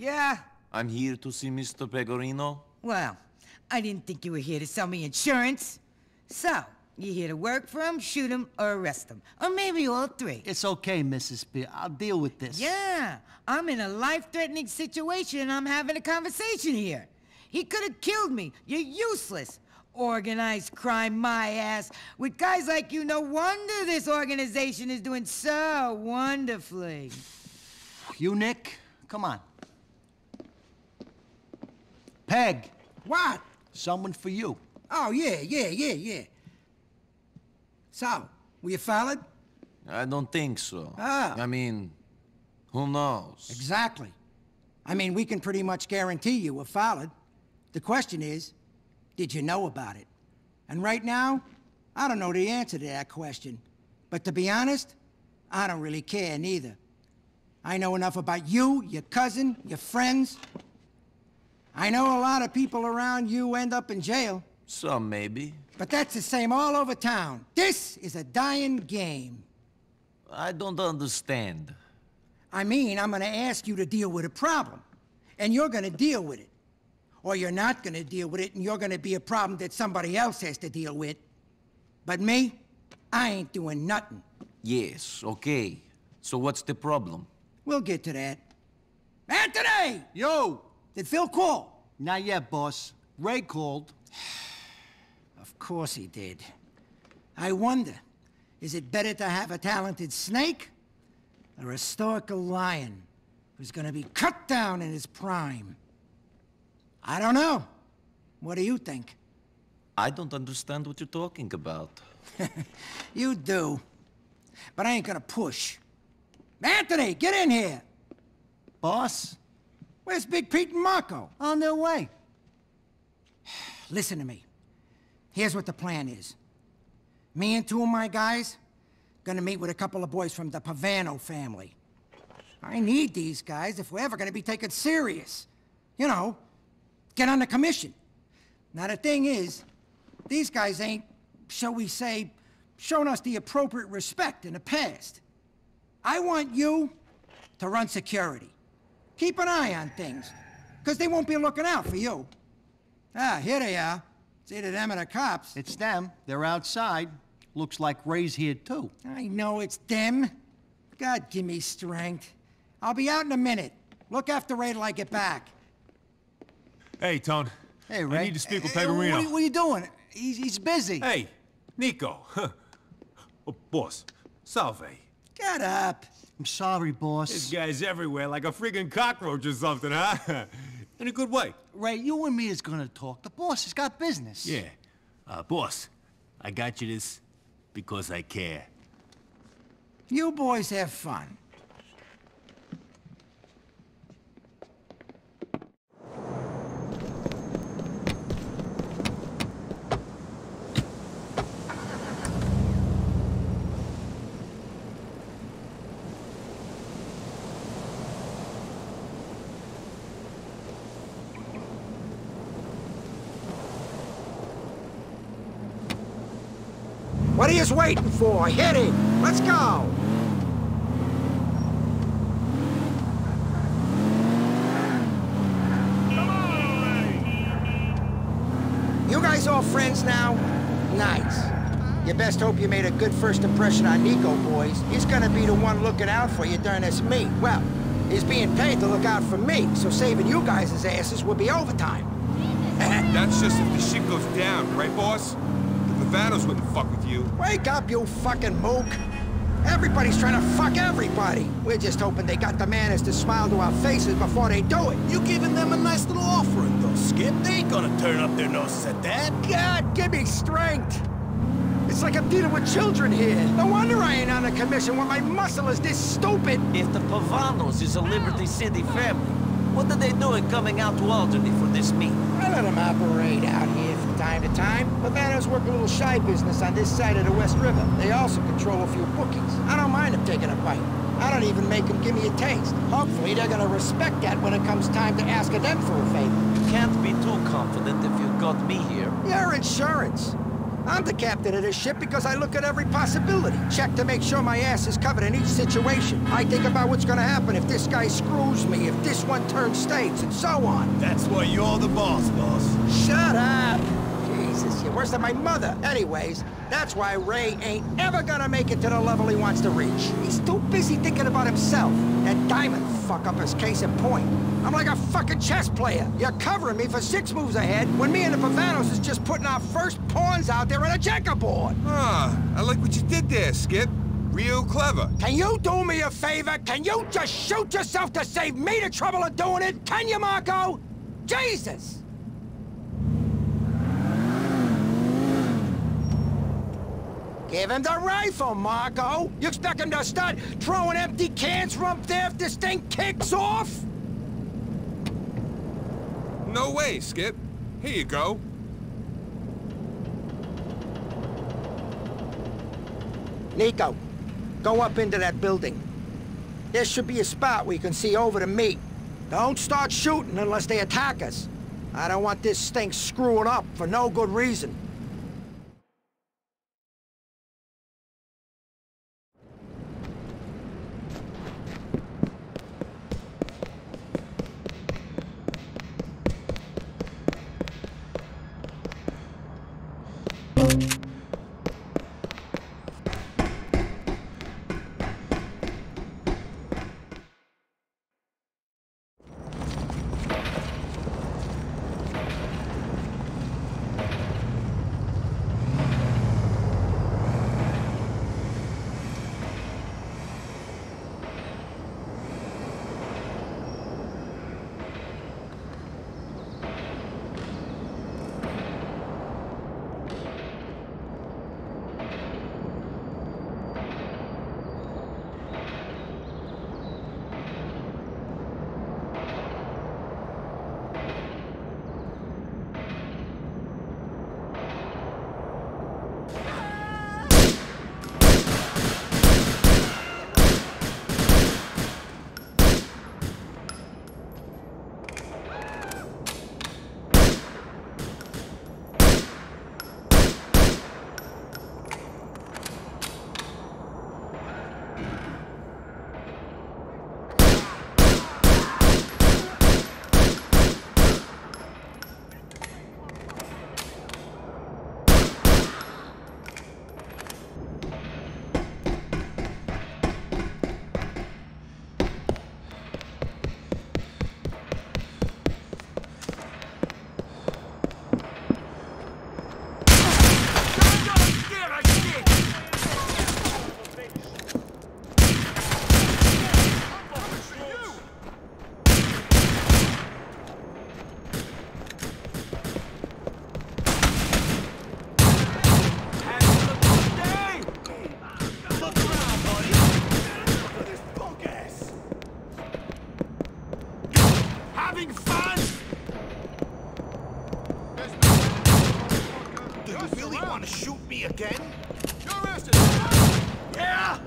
Yeah? I'm here to see Mr. Pegorino. Well, I didn't think you were here to sell me insurance. So, you here to work for him, shoot him, or arrest him? Or maybe all three. It's okay, Mrs. P. I'll deal with this. Yeah, I'm in a life-threatening situation and I'm having a conversation here. He could have killed me. You're useless. Organized crime, my ass. With guys like you, no wonder this organization is doing so wonderfully. You, Nick? Come on. Peg, What? someone for you. Oh, yeah, yeah, yeah, yeah. So, were you followed? I don't think so. Ah. I mean, who knows? Exactly. I mean, we can pretty much guarantee you were followed. The question is, did you know about it? And right now, I don't know the answer to that question. But to be honest, I don't really care neither. I know enough about you, your cousin, your friends. I know a lot of people around you end up in jail. Some maybe. But that's the same all over town. This is a dying game. I don't understand. I mean, I'm gonna ask you to deal with a problem. And you're gonna deal with it. Or you're not gonna deal with it and you're gonna be a problem that somebody else has to deal with. But me, I ain't doing nothing. Yes, okay. So what's the problem? We'll get to that. Anthony! Yo! Did Phil call? Not yet, boss. Ray called. Of course he did. I wonder, is it better to have a talented snake or a stoical lion who's gonna be cut down in his prime? I don't know. What do you think? I don't understand what you're talking about. You do. But I ain't gonna push. Anthony, get in here! Boss? Where's Big Pete and Marco? On their way. Listen to me. Here's what the plan is. Me and two of my guys gonna meet with a couple of boys from the Pavano family. I need these guys if we're ever gonna be taken serious. You know, get on the commission. Now the thing is, these guys ain't, shall we say, shown us the appropriate respect in the past. I want you to run security. Keep an eye on things, because they won't be looking out for you. Ah, here they are. It's either them or the cops. It's them. They're outside. Looks like Ray's here, too. I know it's them. God, give me strength. I'll be out in a minute. Look after Ray till I get back. Hey, Tone. Hey, Ray. I need to speak with Hey, Pegorino. What, are you- what are you doing? He's, he's busy. Hey, Niko. oh, boss, salve. Get up. I'm sorry, boss. This guy's everywhere like a freaking cockroach or something, huh? In a good way. Ray, you and me is gonna talk. The boss has got business. Yeah. Uh, boss, I got you this because I care. You boys have fun. What are you waiting for? Hit it! Let's go! You guys all friends now? Nice. You best hope you made a good first impression on Niko, boys. He's gonna be the one looking out for you during this meet. Well, he's being paid to look out for me, so saving you guys' asses would be overtime. That's just if the shit goes down, right, boss? The Pavanos wouldn't fuck with you. Wake up, you fucking mook! Everybody's trying to fuck everybody. We're just hoping they got the manners to smile to our faces before they do it. You giving them a nice little offering, though, Skip. They ain't gonna turn up their noses at that. God, give me strength! It's like I'm dealing with children here. No wonder I ain't on the commission when my muscle is this stupid. If the Pavanos is a Liberty City family, what are they doing coming out to Alderney for this meet? I let them operate out here from time to time. Pavanos work a little shy business on this side of the West River. They also control a few bookies. I don't mind them taking a bite. I don't even make them give me a taste. Hopefully they're gonna respect that when it comes time to ask them for a favor. You can't be too confident if you've got me here. Your insurance. I'm the captain of this ship because I look at every possibility. Check to make sure my ass is covered in each situation. I think about what's gonna happen if this guy screws me, if this one turns states, and so on. That's why you're the boss, boss. Shut up! Worse than my mother. Anyways, that's why Ray ain't ever gonna make it to the level he wants to reach. He's too busy thinking about himself. That diamond fuck-up is case in point. I'm like a fucking chess player. You're covering me for six moves ahead when me and the Pavanos is just putting our first pawns out there on a checkerboard. Ah, I like what you did there, Skip. Real clever. Can you do me a favor? Can you just shoot yourself to save me the trouble of doing it? Can you, Marco? Jesus! Give him the rifle, Marco! You expect him to start throwing empty cans from up there if this thing kicks off? No way, Skip. Here you go. Niko, go up into that building. There should be a spot where you can see over to me. Don't start shooting unless they attack us. I don't want this thing screwing up for no good reason. Want to shoot me again? Yeah!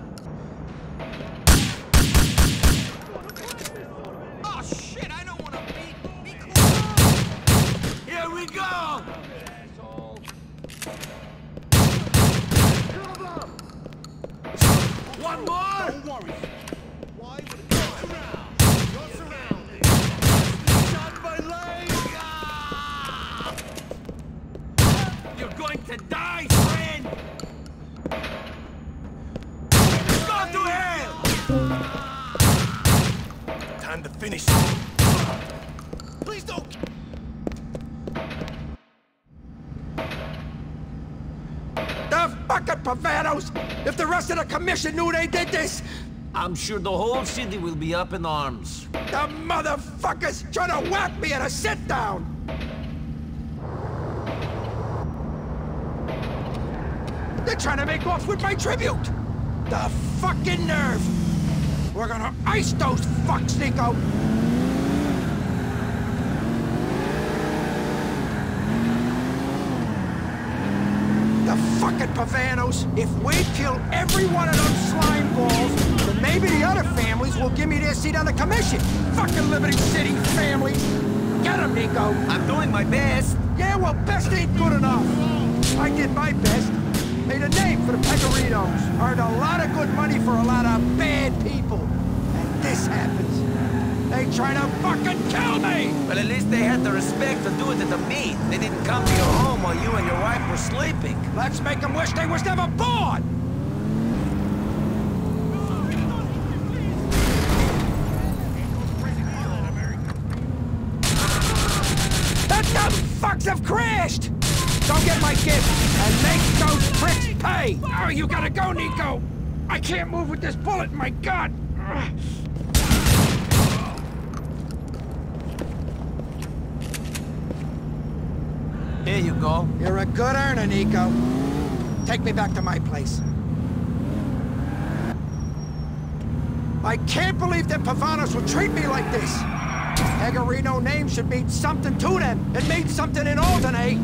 Oh shit, I don't want to be. Be cool. Here we go! One more! Don't worry. Please don't. The fucking Pavanos! If the rest of the commission knew they did this, I'm sure the whole city will be up in arms. the motherfuckers trying to whack me at a sit-down! They're trying to make off with my tribute! The fucking nerve! We're gonna ice those fucks, Niko! The fucking Pavanos! If we kill every one of those slime balls, then maybe the other families will give me their seat on the commission! Fucking Liberty City family! Get 'em, Niko! I'm doing my best. Yeah, well, best ain't good enough! I did my best. Made a name for the Pegorinos. Earned a lot of good money for a lot of bad people. And this happens. They try to fucking kill me! Well, at least they had the respect to do it at the meet. They didn't come to your home while you and your wife were sleeping. Let's make them wish they was never born! The dumb fucks have crashed! Go get my gift and make those pricks pay! Oh, you gotta go, Niko! I can't move with this bullet in my gut! Here you go. You're a good earner, Niko. Take me back to my place. I can't believe that Pavanos would treat me like this. Pegorino name should mean something to them. It means something in Alderney.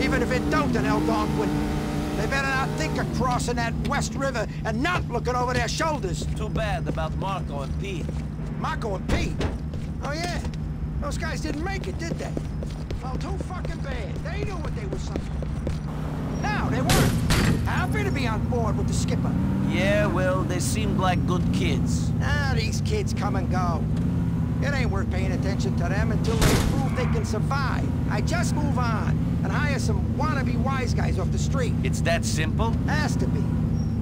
Even if it don't in Algonquin. They better not think of crossing that West River and not looking over their shoulders. Too bad about Marco and Pete. Marco and Pete. Oh, yeah. Those guys didn't make it, did they? Oh, too fucking bad. They knew what they were something. No, they weren't. Happy to be on board with the skipper. Yeah, well, they seemed like good kids. Ah, these kids come and go. It ain't worth paying attention to them until they prove they can survive. I just move on and hire some wannabe wise guys off the street. It's that simple? Has to be.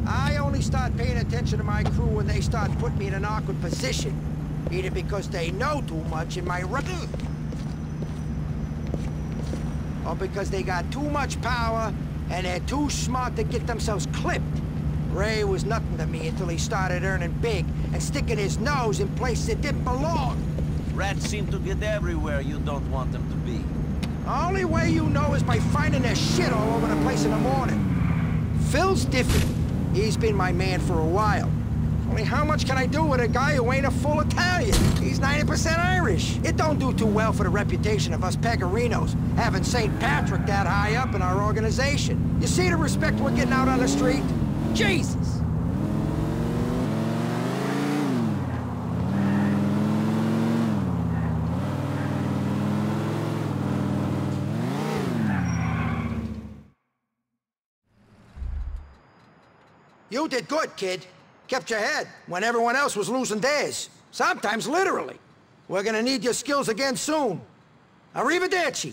I only start paying attention to my crew when they start putting me in an awkward position. Either because they know too much in my or because they got too much power and they're too smart to get themselves clipped. Ray was nothing to me until he started earning big and sticking his nose in places that didn't belong. Rats seem to get everywhere you don't want them to be. The only way you know is by finding their shit all over the place in the morning. Phil's different. He's been my man for a while. Only how much can I do with a guy who ain't a full Italian? He's 90% Irish. It don't do too well for the reputation of us Pegorinos, having St. Patrick that high up in our organization. You see the respect we're getting out on the street? Jesus! You did good, kid. Kept your head when everyone else was losing theirs. Sometimes literally. We're gonna need your skills again soon. Arrivederci.